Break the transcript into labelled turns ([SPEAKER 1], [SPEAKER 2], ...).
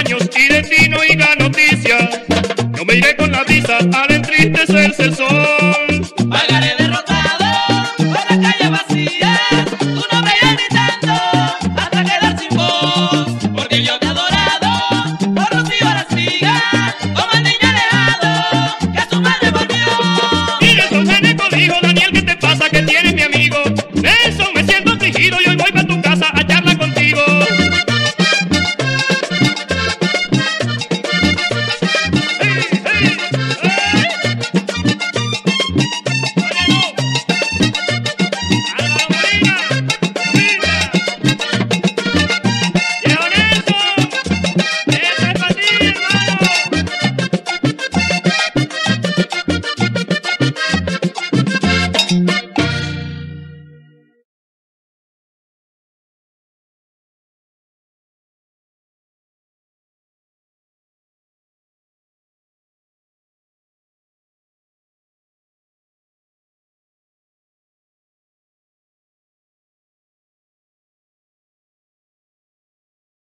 [SPEAKER 1] Y de ti no oiga noticia. No me iré con la brisa al entristecerse